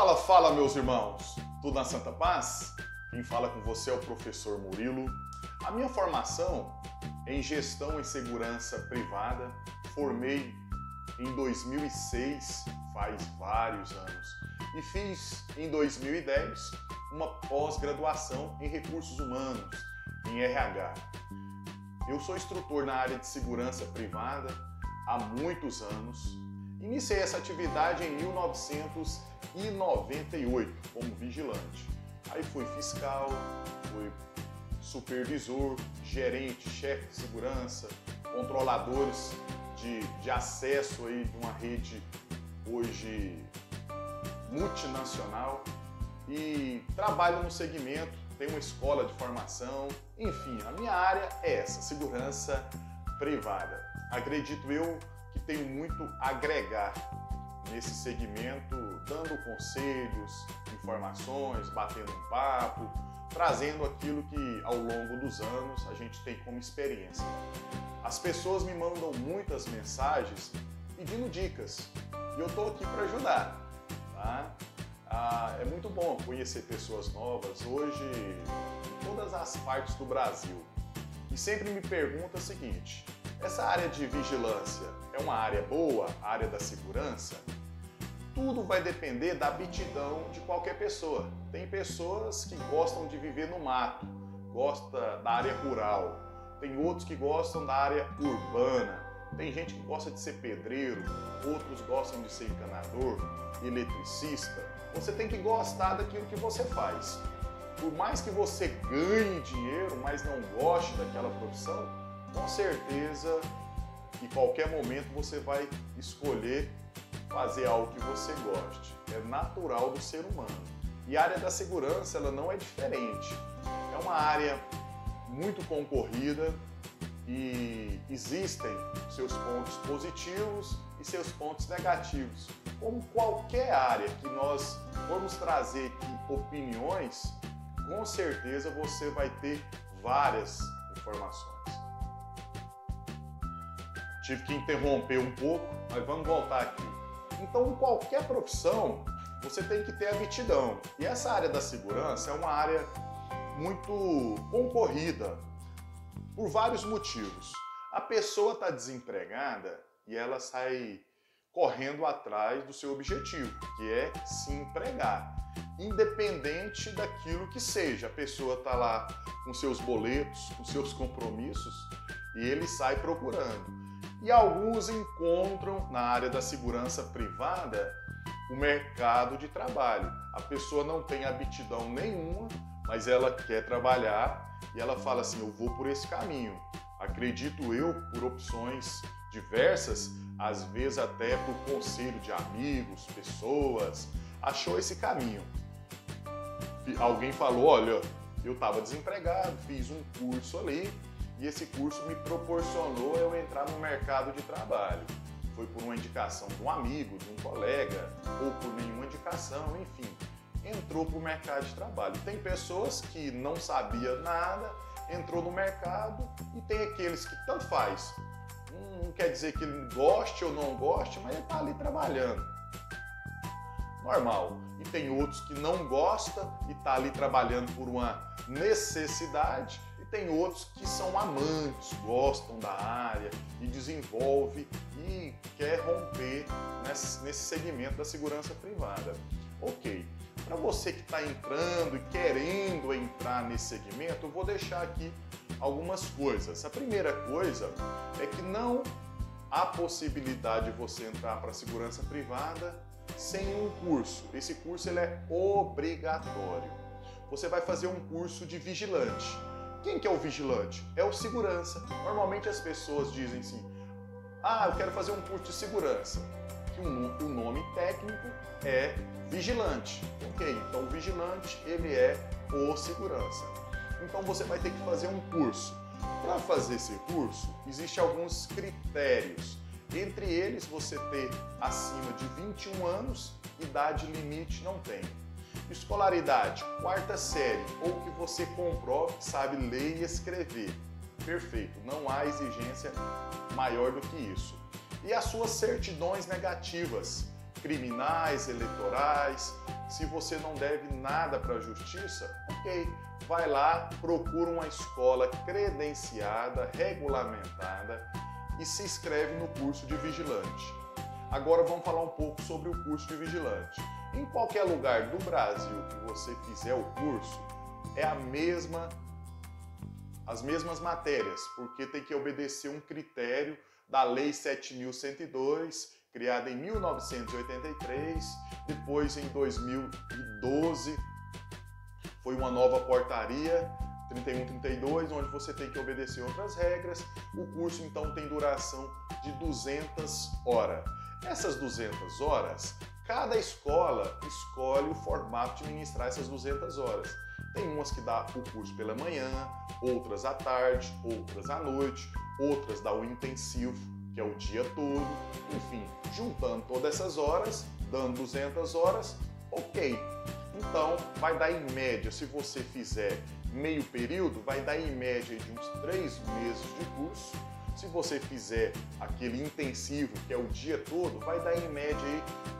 Fala, fala, meus irmãos! Tudo na Santa Paz? Quem fala com você é o professor Murilo. A minha formação é em gestão e segurança privada. Formei em 2006, faz vários anos, e fiz em 2010 uma pós-graduação em recursos humanos, em RH. Eu sou instrutor na área de segurança privada há muitos anos. Iniciei essa atividade em 1998 como vigilante. Aí fui fiscal, fui supervisor, gerente, chefe de segurança, controladores de, de acesso aí de uma rede hoje multinacional e trabalho no segmento, tenho uma escola de formação, enfim, a minha área é essa, segurança privada. Acredito eu tenho muito a agregar nesse segmento, dando conselhos, informações, batendo um papo, trazendo aquilo que ao longo dos anos a gente tem como experiência. As pessoas me mandam muitas mensagens pedindo dicas e eu estou aqui para ajudar. Tá? Ah, é muito bom conhecer pessoas novas hoje em todas as partes do Brasil. E sempre me pergunta o seguinte: essa área de vigilância é uma área boa, a área da segurança? Tudo vai depender da aptidão de qualquer pessoa. Tem pessoas que gostam de viver no mato, gosta da área rural. Tem outros que gostam da área urbana. Tem gente que gosta de ser pedreiro, outros gostam de ser encanador, eletricista. Você tem que gostar daquilo que você faz. Por mais que você ganhe dinheiro, mas não goste daquela profissão, com certeza em qualquer momento você vai escolher fazer algo que você goste. É natural do ser humano. E a área da segurança ela não é diferente. É uma área muito concorrida e existem seus pontos positivos e seus pontos negativos. Como qualquer área que nós vamos trazer aqui opiniões, com certeza você vai ter várias informações. Tive que interromper um pouco, mas vamos voltar aqui. Então, em qualquer profissão, você tem que ter aptidão. E essa área da segurança é uma área muito concorrida por vários motivos. A pessoa está desempregada e ela sai correndo atrás do seu objetivo, que é se empregar. Independente daquilo que seja, a pessoa está lá com seus boletos, com seus compromissos e ele sai procurando. E alguns encontram na área da segurança privada o mercado de trabalho. A pessoa não tem aptidão nenhuma, mas ela quer trabalhar e ela fala assim: eu vou por esse caminho. Acredito eu, por opções diversas, às vezes até por conselho de amigos, pessoas, achou esse caminho. Alguém falou: olha, eu estava desempregado, fiz um curso ali e esse curso me proporcionou eu entrar no mercado de trabalho. Foi por uma indicação de um amigo, de um colega, ou por nenhuma indicação, enfim, entrou para o mercado de trabalho. Tem pessoas que não sabia nada, entrou no mercado e tem aqueles que tanto faz. Não quer dizer que ele goste ou não goste, mas ele está ali trabalhando. Normal. E tem outros que não gostam e está ali trabalhando por uma necessidade tem outros que são amantes, gostam da área e desenvolve e quer romper nesse, segmento da segurança privada. Ok, para você que está entrando e querendo entrar nesse segmento, eu vou deixar aqui algumas coisas. A primeira coisa é que não há possibilidade de você entrar para a segurança privada sem um curso. Esse curso ele é obrigatório. Você vai fazer um curso de vigilante. Quem que é o vigilante? É o segurança. Normalmente as pessoas dizem assim: ah, eu quero fazer um curso de segurança. Que o nome técnico é vigilante. Ok, então o vigilante ele é o segurança. Então você vai ter que fazer um curso. Para fazer esse curso, existem alguns critérios. Entre eles, você ter acima de 21 anos, idade limite não tem. Escolaridade, quarta série, ou que você comprove que sabe ler e escrever. Perfeito, não há exigência maior do que isso. E as suas certidões negativas, criminais, eleitorais, se você não deve nada para a justiça, ok, vai lá, procura uma escola credenciada, regulamentada e se inscreve no curso de vigilante. Agora vamos falar um pouco sobre o curso de vigilante. Em qualquer lugar do Brasil que você fizer o curso, é a mesma as mesmas matérias, porque tem que obedecer um critério da Lei 7102, criada em 1983, depois em 2012 foi uma nova portaria 3132, onde você tem que obedecer outras regras. O curso então tem duração de 200 horas. Essas 200 horas, cada escola escolhe o formato de ministrar essas 200 horas. Tem umas que dá o curso pela manhã, outras à tarde, outras à noite, outras dá o intensivo, que é o dia todo. Enfim, juntando todas essas horas, dando 200 horas, ok. Então, vai dar em média, se você fizer meio período, vai dar em média de uns três meses de curso. Se você fizer aquele intensivo, que é o dia todo, vai dar em média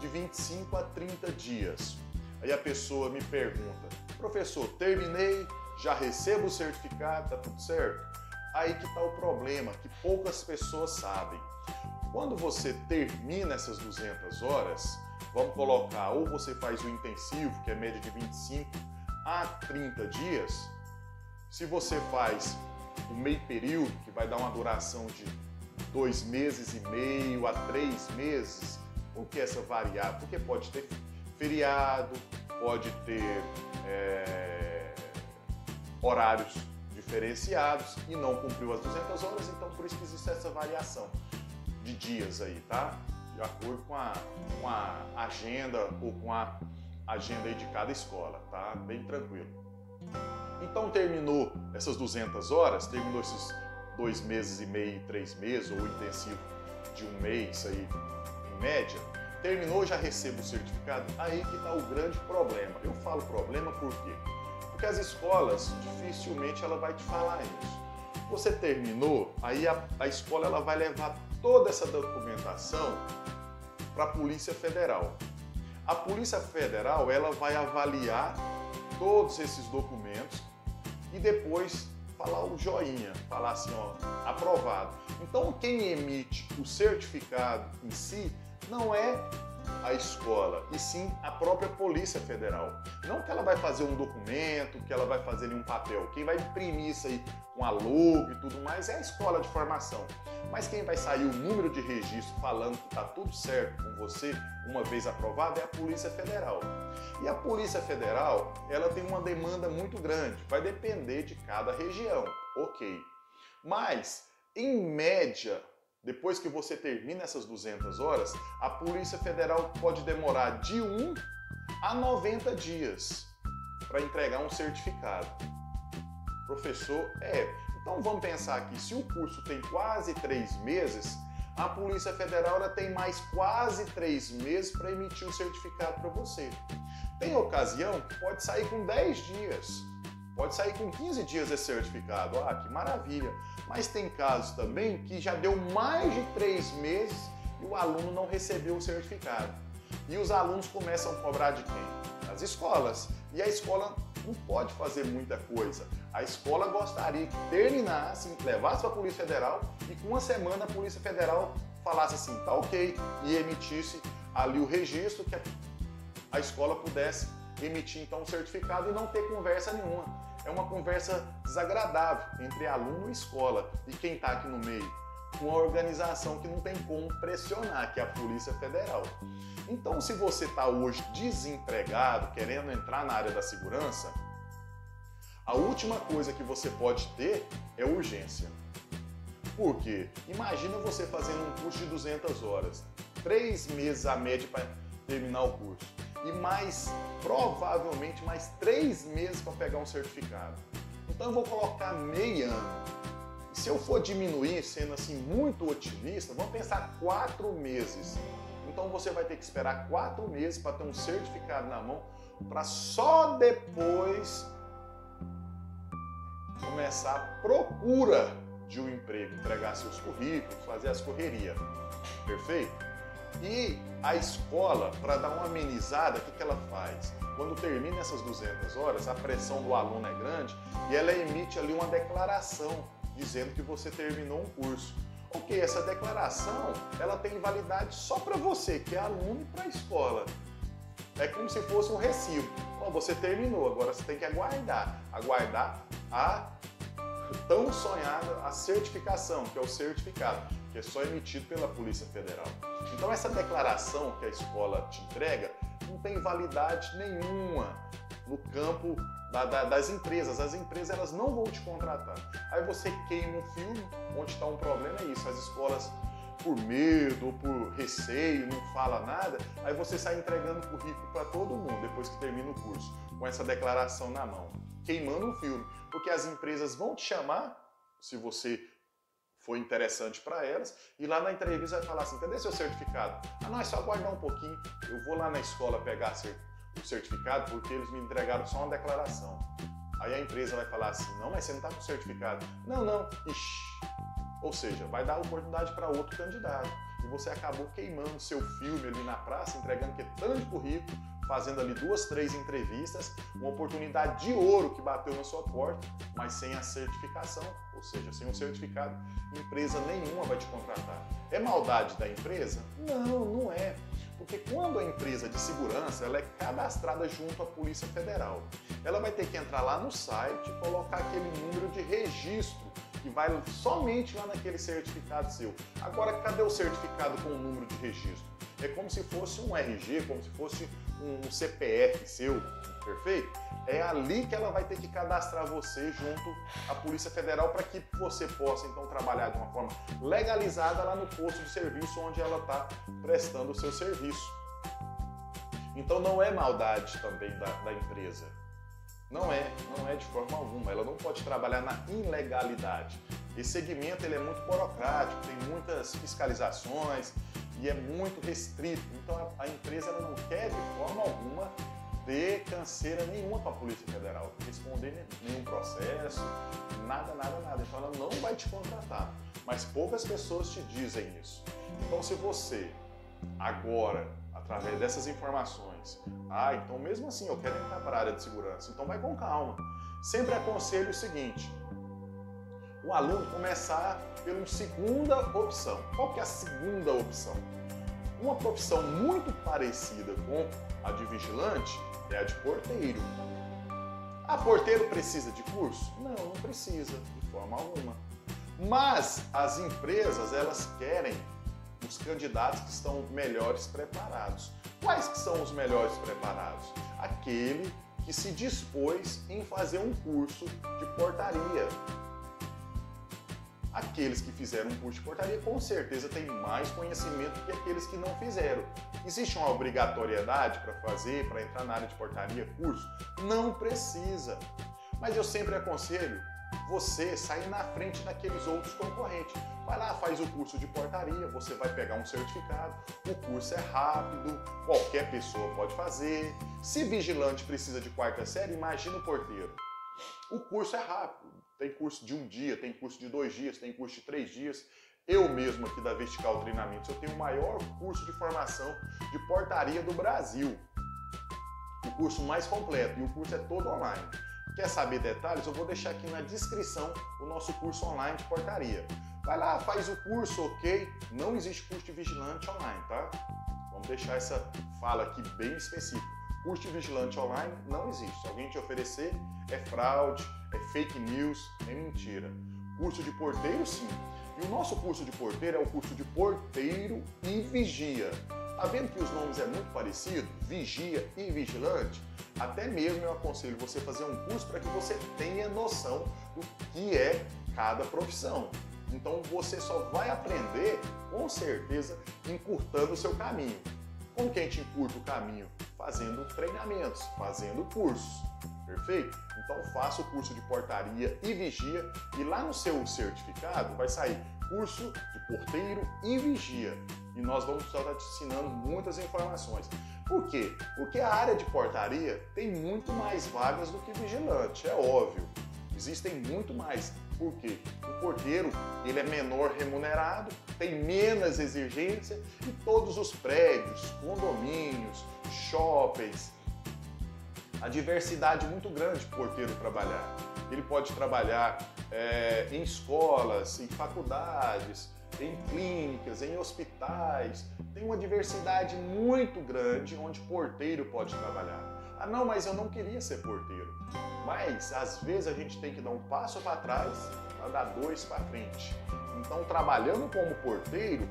de 25 a 30 dias. Aí a pessoa me pergunta, professor, terminei, já recebo o certificado, tá tudo certo? Aí que está o problema, que poucas pessoas sabem. Quando você termina essas 200 horas, vamos colocar, ou você faz o intensivo, que é média de 25 a 30 dias, se você faz o meio período, que vai dar uma duração de dois meses e meio a três meses, por que essa variável? Porque pode ter feriado, pode ter é, horários diferenciados e não cumpriu as 200 horas, então por isso que existe essa variação de dias aí, tá? De acordo com a, com a agenda ou com a agenda de cada escola, tá? Bem tranquilo. Então terminou essas 200 horas, terminou esses dois meses e meio, três meses, ou intensivo de um mês aí, em média, terminou, já recebo o certificado, aí que está o grande problema. Eu falo problema por quê? Porque as escolas, dificilmente ela vai te falar isso. Você terminou, aí a, a escola ela vai levar toda essa documentação para a Polícia Federal. A Polícia Federal ela vai avaliar todos esses documentos e depois falar o joinha, falar assim, ó, aprovado. Então quem emite o certificado em si não é a escola, e sim a própria Polícia Federal. Não que ela vai fazer um documento, que ela vai fazer um papel. Quem vai imprimir isso aí com a logo e tudo mais é a escola de formação. Mas quem vai sair o número de registro falando que está tudo certo com você, uma vez aprovado, é a Polícia Federal. E a Polícia Federal, ela tem uma demanda muito grande, vai depender de cada região, ok. Mas, em média, depois que você termina essas 200 horas, a Polícia Federal pode demorar de 1 a 90 dias para entregar um certificado. Professor, é. Então vamos pensar aqui, se o curso tem quase três meses, a Polícia Federal ela tem mais quase três meses para emitir o certificado para você. Tem ocasião que pode sair com 10 dias. Pode sair com 15 dias esse certificado. Ah, que maravilha! Mas tem casos também que já deu mais de três meses e o aluno não recebeu o certificado. E os alunos começam a cobrar de quem? Das escolas. E a escola não pode fazer muita coisa. A escola gostaria que terminasse, levasse para a Polícia Federal e com uma semana a Polícia Federal falasse assim, tá ok, e emitisse ali o registro que a escola pudesse emitir então o certificado e não ter conversa nenhuma é uma conversa desagradável entre aluno e escola. E quem está aqui no meio? Uma organização que não tem como pressionar, que é a Polícia Federal. Então, se você está hoje desempregado, querendo entrar na área da segurança, a última coisa que você pode ter é urgência. Por quê? Imagina você fazendo um curso de 200 horas, três meses a média para terminar o curso e mais, provavelmente, mais três meses para pegar um certificado. Então eu vou colocar meio ano. Se eu for diminuir, sendo assim muito otimista, vamos pensar quatro meses. Então você vai ter que esperar quatro meses para ter um certificado na mão, para só depois começar a procura de um emprego, entregar seus currículos, fazer as correrias. Perfeito? E a escola, para dar uma amenizada, o que, que ela faz? quando termina essas 200 horas, a pressão do aluno é grande e ela emite ali uma declaração dizendo que você terminou um curso. Ok, essa declaração ela tem validade só para você, que é aluno, para a escola. É como se fosse um recibo. Bom, você terminou, agora você tem que aguardar. Aguardar a tão sonhada a certificação, que é o certificado, que é só emitido pela Polícia Federal. Então essa declaração que a escola te entrega não tem validade nenhuma no campo da, da, das empresas. As empresas elas não vão te contratar. Aí você queima um filme, onde está um problema é isso. As escolas por medo ou por receio, não fala nada, aí você sai entregando currículo para todo mundo depois que termina o curso, com essa declaração na mão, queimando um filme, porque as empresas vão te chamar se você foi interessante para elas, e lá na entrevista vai falar assim: cadê seu certificado? Ah, não, é só aguardar um pouquinho, eu vou lá na escola pegar o certificado porque eles me entregaram só uma declaração. Aí a empresa vai falar assim: não, mas você não está com certificado. Não, não, ixi. Ou seja, vai dar oportunidade para outro candidato. E você acabou queimando seu filme ali na praça, entregando que tanto de currículo, fazendo ali duas, três entrevistas, uma oportunidade de ouro que bateu na sua porta, mas sem a certificação, ou seja, sem um certificado, empresa nenhuma vai te contratar. É maldade da empresa? Não, não é. Porque quando a empresa de segurança ela é cadastrada junto à Polícia Federal, ela vai ter que entrar lá no site e colocar aquele número de registro que vai somente lá naquele certificado seu. Agora, cadê o certificado com o número de registro? É como se fosse um RG, como se fosse um CPF seu, perfeito? É ali que ela vai ter que cadastrar você junto à Polícia Federal para que você possa então trabalhar de uma forma legalizada lá no posto de serviço onde ela está prestando o seu serviço. Então não é maldade também da, da empresa. Não é, não é de forma alguma. Ela não pode trabalhar na ilegalidade. Esse segmento ele é muito burocrático, tem muitas fiscalizações, e é muito restrito. Então a, a empresa não quer de forma alguma ter canseira nenhuma para a Polícia Federal, responder nenhum processo, nada, nada, nada. Então ela não vai te contratar. Mas poucas pessoas te dizem isso. Então se você agora, através dessas informações, ah, então mesmo assim eu quero entrar para a área de segurança, então vai com calma. Sempre aconselho o seguinte: o aluno começar pela segunda opção. Qual que é a segunda opção? Uma profissão muito parecida com a de vigilante é a de porteiro. A porteiro precisa de curso? Não, não precisa, de forma alguma. Mas as empresas, elas querem os candidatos que estão melhores preparados. Quais que são os melhores preparados? Aquele que se dispôs em fazer um curso de portaria, Aqueles que fizeram um curso de portaria com certeza têm mais conhecimento que aqueles que não fizeram. Existe uma obrigatoriedade para fazer, para entrar na área de portaria, curso? Não precisa. Mas eu sempre aconselho você sair na frente daqueles outros concorrentes. Vai lá, faz o curso de portaria, você vai pegar um certificado, o curso é rápido, qualquer pessoa pode fazer. Se vigilante precisa de quarta série, imagina o porteiro. O curso é rápido, tem curso de um dia, tem curso de dois dias, tem curso de três dias. Eu mesmo aqui da Vertical Treinamentos, eu tenho o maior curso de formação de portaria do Brasil. O curso mais completo e o curso é todo online. Quer saber detalhes? Eu vou deixar aqui na descrição o nosso curso online de portaria. Vai lá, faz o curso, ok? Não existe curso de vigilante online, tá? Vamos deixar essa fala aqui bem específica. Curso de vigilante online não existe. Se alguém te oferecer, é fraude, é fake news, é mentira. Curso de porteiro, sim. E o nosso curso de porteiro é o curso de porteiro e vigia. Tá vendo que os nomes é muito parecido? Vigia e vigilante? Até mesmo eu aconselho você fazer um curso para que você tenha noção do que é cada profissão. Então você só vai aprender, com certeza, encurtando o seu caminho. Como que a gente encurta o caminho? Fazendo treinamentos, fazendo cursos. Perfeito? Então faça o curso de portaria e vigia e lá no seu certificado vai sair curso de porteiro e vigia. E nós vamos estar te ensinando muitas informações. Por quê? Porque a área de portaria tem muito mais vagas do que vigilante, é óbvio. Existem muito mais. Por quê? O porteiro ele é menor remunerado, tem menos exigência e todos os prédios, condomínios, shoppings, a diversidade muito grande para o porteiro trabalhar. Ele pode trabalhar é, em escolas, em faculdades, em clínicas, em hospitais. Tem uma diversidade muito grande onde porteiro pode trabalhar. Ah, não, mas eu não queria ser porteiro. Mas às vezes a gente tem que dar um passo para trás para dar dois para frente. Então, trabalhando como porteiro,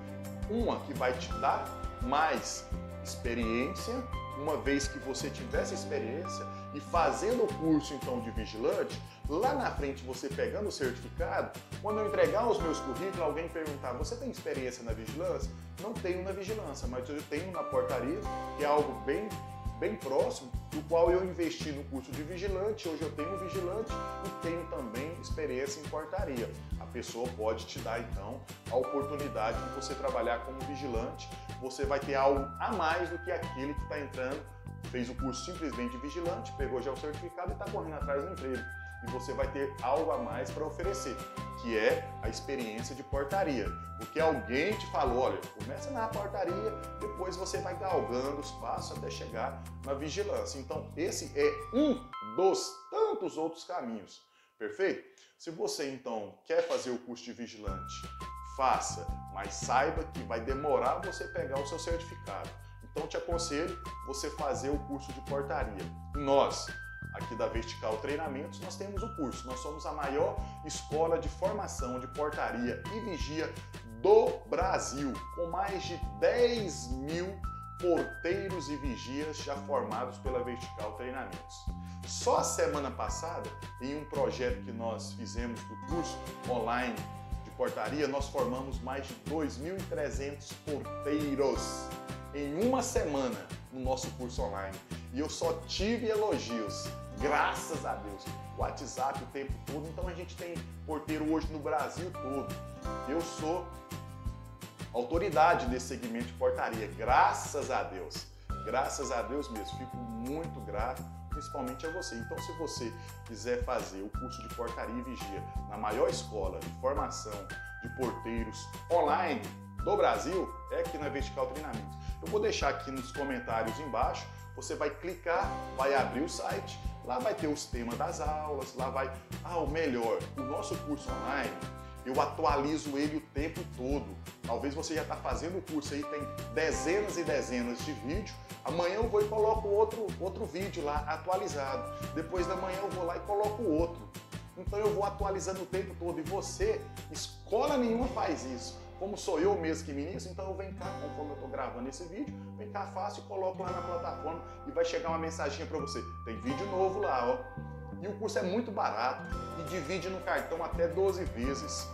uma que vai te dar mais experiência, uma vez que você tivesse experiência e fazendo o curso então de vigilante, lá na frente você pegando o certificado, quando eu entregar os meus currículos, alguém perguntar: "Você tem experiência na vigilância?" Não tenho na vigilância, mas eu tenho na portaria, que é algo bem bem próximo, do qual eu investi no curso de vigilante. Hoje eu tenho vigilante e tenho também experiência em portaria. A pessoa pode te dar então a oportunidade de você trabalhar como vigilante. Você vai ter algo a mais do que aquele que está entrando, fez o curso simplesmente de vigilante, pegou já o certificado e está correndo atrás do emprego e você vai ter algo a mais para oferecer, que é a experiência de portaria. Porque alguém te falou, olha, começa na portaria, depois você vai galgando os passos até chegar na vigilância. Então, esse é um dos tantos outros caminhos. Perfeito? Se você então quer fazer o curso de vigilante, faça, mas saiba que vai demorar você pegar o seu certificado. Então te aconselho você fazer o curso de portaria. Nós aqui da Vertical Treinamentos, nós temos o curso. Nós somos a maior escola de formação de portaria e vigia do Brasil, com mais de 10 mil porteiros e vigias já formados pela Vertical Treinamentos. Só a semana passada, em um projeto que nós fizemos do curso online de portaria, nós formamos mais de 2.300 porteiros em uma semana no nosso curso online. E eu só tive elogios, graças a Deus. WhatsApp o tempo todo, então a gente tem porteiro hoje no Brasil todo. Eu sou autoridade nesse segmento de portaria, graças a Deus. Graças a Deus mesmo, fico muito grato, principalmente a você. Então, se você quiser fazer o curso de portaria e vigia na maior escola de formação de porteiros online do Brasil, é aqui na Vertical Treinamento. Eu vou deixar aqui nos comentários embaixo você vai clicar, vai abrir o site, lá vai ter os temas das aulas, lá vai. Ah, o melhor, o nosso curso online, eu atualizo ele o tempo todo. Talvez você já está fazendo o curso aí, tem dezenas e dezenas de vídeos. Amanhã eu vou e coloco outro, outro vídeo lá atualizado. Depois da manhã eu vou lá e coloco outro. Então eu vou atualizando o tempo todo. E você, escola nenhuma faz isso como sou eu mesmo que ministro, então eu venho cá, conforme eu estou gravando esse vídeo, vem cá, faço e coloco lá na plataforma e vai chegar uma mensagem para você. Tem vídeo novo lá, ó. E o curso é muito barato e divide no cartão até 12 vezes.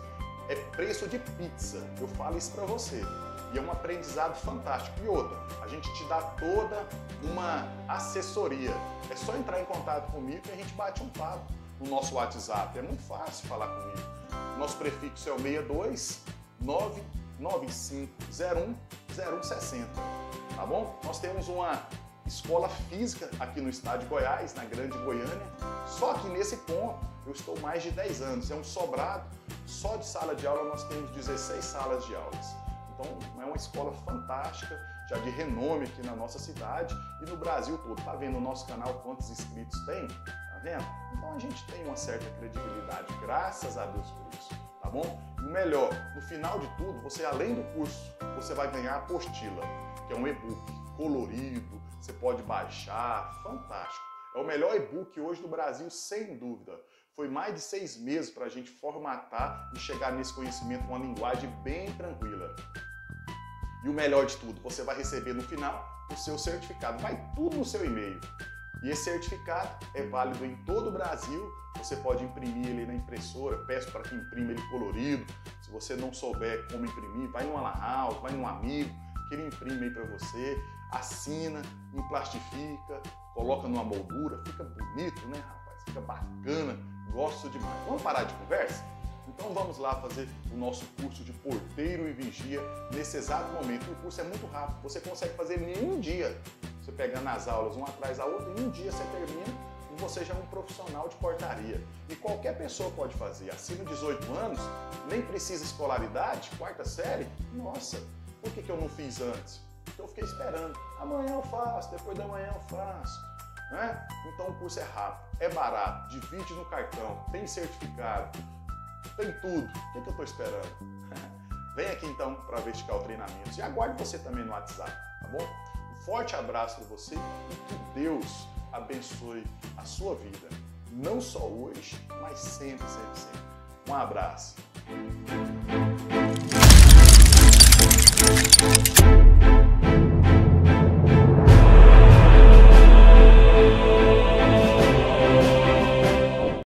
É preço de pizza, eu falo isso para você. E é um aprendizado fantástico. E outra, a gente te dá toda uma assessoria. É só entrar em contato comigo e a gente bate um papo no nosso WhatsApp. É muito fácil falar comigo. Nosso prefixo é o 62 995010160, tá bom? Nós temos uma escola física aqui no estado de Goiás, na Grande Goiânia, só que nesse ponto eu estou mais de 10 anos, é um sobrado, só de sala de aula nós temos 16 salas de aulas. Então é uma escola fantástica, já de renome aqui na nossa cidade e no Brasil todo. Tá vendo o nosso canal quantos inscritos tem? Tá vendo? Então a gente tem uma certa credibilidade, graças a Deus por isso bom? E o melhor, no final de tudo, você além do curso, você vai ganhar a apostila, que é um e-book colorido, você pode baixar, fantástico. É o melhor e-book hoje do Brasil, sem dúvida. Foi mais de seis meses para a gente formatar e chegar nesse conhecimento com uma linguagem bem tranquila. E o melhor de tudo, você vai receber no final o seu certificado. Vai tudo no seu e-mail. E esse certificado é válido em todo o Brasil. Você pode imprimir ele na impressora, peço para que imprima ele colorido. Se você não souber como imprimir, vai numa lan house, vai num amigo, que ele imprime aí para você, assina, emplastifica, coloca numa moldura, fica bonito, né, rapaz? Fica bacana, gosto demais. Vamos parar de conversa? Então vamos lá fazer o nosso curso de porteiro e vigia nesse exato momento. O curso é muito rápido, você consegue fazer em um dia. Você pegando as aulas uma atrás da outra, em um dia você termina e você já é um profissional de portaria. E qualquer pessoa pode fazer. Acima de 18 anos, nem precisa escolaridade, quarta série. Nossa, por que, que eu não fiz antes? Eu fiquei esperando. Amanhã eu faço, depois da manhã eu faço. Né? Então o curso é rápido, é barato, divide no cartão, tem certificado, tem tudo. O que, que eu estou esperando? Vem aqui então para Vertical Treinamentos e aguarde você também no WhatsApp, tá bom? forte abraço para você e que Deus abençoe a sua vida, não só hoje, mas sempre, sempre, sempre. Um abraço.